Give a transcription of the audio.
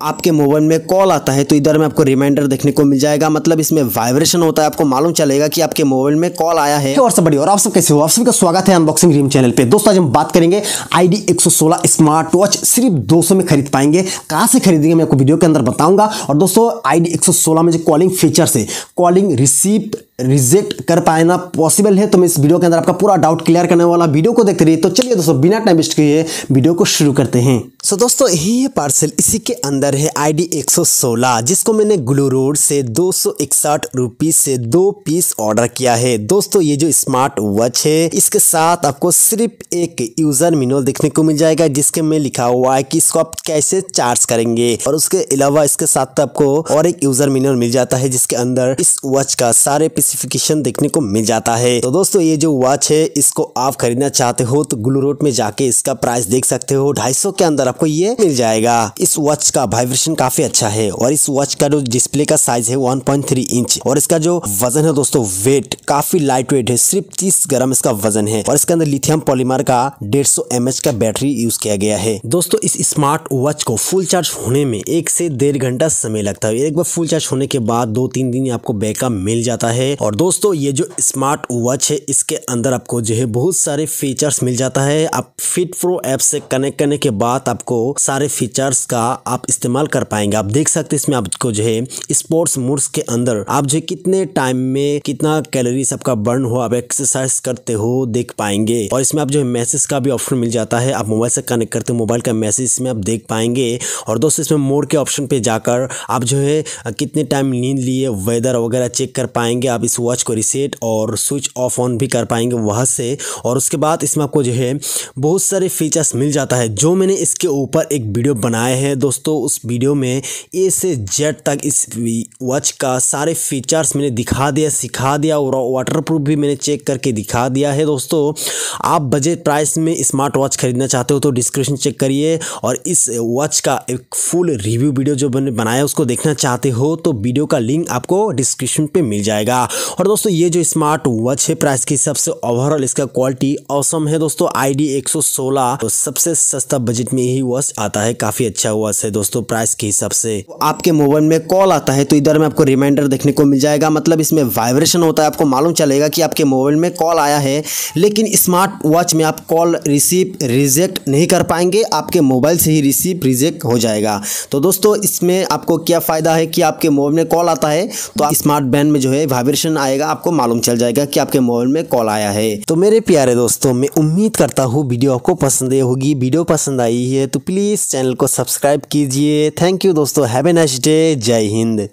आपके मोबाइल में कॉल आता है तो इधर में आपको रिमाइंडर देखने को मिल जाएगा। मतलब इसमें वाइब्रेशन होता है, आपको मालूम चलेगा कि आपके मोबाइल में कॉल आया है। और सब बढ़िया और आप सब कैसे हो? आप सभी का स्वागत है अनबॉक्सिंग रीम चैनल पे। दोस्तों, आज हम बात करेंगे आई आईडी 116 स्मार्ट वॉच सिर्फ़ 200 में खरीद पाएँगे। कहाँ से खरीदेंगे, मैं आपको वीडियो के अंदर बताऊँगा। और दोस्तों आईडी 116 में जो कॉलिंग फीचर्स है कॉलिंग रिसीव रिजेक्ट कर पाना पॉसिबल है तो मैं इस वीडियो के अंदर आपका पूरा डाउट क्लियर करने वाला वीडियो को देखते रहिए। तो चलिए दोस्तों बिना टाइम वेस्ट किए वीडियो को शुरू करते हैं। सो so, दोस्तों ये पार्सल इसी के अंदर है आईडी 116 जिसको मैंने ग्लू रोड से दो सौ से दो पीस ऑर्डर किया है। दोस्तों ये जो स्मार्ट वॉच है इसके साथ आपको सिर्फ़ एक यूज़र मिनोल देखने को मिल जाएगा जिसके में लिखा हुआ है कि इसको आप कैसे चार्ज करेंगे। और उसके अलावा इसके साथ आपको और एक यूज़र मिनोल मिल जाता है जिसके अंदर इस वॉच का सारे स्पेसिफिकेशन देखने को मिल जाता है। तो दोस्तों, ये जो वॉच है, इसको आप खरीदना चाहते हो तो ग्लू रोड में जाके इसका प्राइस देख सकते हो। ढाई के अंदर आपको ये मिल जाएगा। इस वॉच का वाइब्रेशन काफ़ी अच्छा है और इस वॉच का जो डिस्प्ले का साइज़ है 1.3 इंच और इसका जो वज़न है दोस्तों वेट काफ़ी लाइट वेट है, सिर्फ़ तीस ग्राम इसका वज़न है। और इसके अंदर लिथियम पॉलीमर का डेढ़ सौ एम का बैटरी यूज़ किया गया है। दोस्तों, इस स्मार्ट वॉच को फुल चार्ज होने में एक से डेढ़ घंटा समय लगता है। एक बार फुल चार्ज होने के बाद दो तीन दिन आपको बैकअप मिल जाता है। और दोस्तों, ये जो स्मार्ट वॉच है, इसके अंदर आपको जो है बहुत सारे फीचर्स मिल जाता है। आप फिट प्रो ऐप से कनेक्ट करने के बाद आपको सारे फीचर्स का आप इस्तेमाल कर पाएँगे। आप देख सकते हैं इसमें आपको जो है स्पोर्ट्स मोड्स के अंदर आप जो कितने टाइम में कितना कैलोरीज आपका बर्न हो आप एक्सरसाइज करते हो, देख पाएँगे। और इसमें आप जो है मैसेज का भी ऑप्शन मिल जाता है। आप मोबाइल से कनेक्ट करते हो मोबाइल का मैसेज इसमें आप देख पाएँगे। और दोस्तों, इसमें मोड के ऑप्शन पे जाकर आप जो है कितने टाइम नींद लिए वेदर वगैरह चेक कर पाएँगे। आप इस वॉच को रिसेट और स्विच ऑफ़ ऑन भी कर पाएँगे वहाँ से। और उसके बाद इसमें आपको जो है, बहुत सारे फीचर्स मिल जाता है, जो मैंने इसके ऊपर एक वीडियो बनाए हैं। दोस्तों, उस वीडियो में ए से जेड तक इस वॉच का सारे फीचर्स मैंने दिखा दिया, सिखा दिया और वाटर प्रूफ भी मैंने चेक करके दिखा दिया है। दोस्तों, आप बजट प्राइस में स्मार्ट वॉच खरीदना चाहते हो तो डिस्क्रिप्शन चेक करिए और इस वॉच का एक फुल रिव्यू वीडियो जो मैंने बनाया, उसको देखना चाहते हो तो वीडियो का लिंक आपको डिस्क्रिप्शन पे मिल जाएगा। और दोस्तों, ये जो स्मार्ट वॉच है प्राइस के हिसाब से ओवरऑल इसका क्वालिटी औसम है दोस्तों आई डी एक सौ सोलह। तो सबसे सस्ता बजट में यही वॉच आता है, काफ़ी अच्छा वॉच है दोस्तों प्राइस के हिसाब से आपके मोबाइल में कॉल आता है तो इधर में आपको रिमाइंडर देखने को मिल जाएगा मतलब इसमें वाइब्रेशन होता है, आपको मालूम चलेगा कि आपके मोबाइल में कॉल आया है, लेकिन स्मार्ट वॉच में आप कॉल रिसीव रिजेक्ट नहीं कर पाएँगे, आपके मोबाइल से ही रिसीव रिजेक्ट हो जाएगा। तो दोस्तों, इसमें आपको क्या फ़ायदा है कि आपके मोबाइल में कॉल आता है तो स्मार्ट बैंड में जो है वाइब्रेशन आएगा, आपको मालूम चल जाएगा कि आपके मोबाइल में कॉल आया है। तो मेरे प्यारे दोस्तों, मैं उम्मीद करता हूँ वीडियो आपको पसंद होगी। वीडियो पसंद आई है तो प्लीज़ चैनल को सब्सक्राइब कीजिए। थैंक यू दोस्तों हैव नेक्स्ट डे जय हिंद।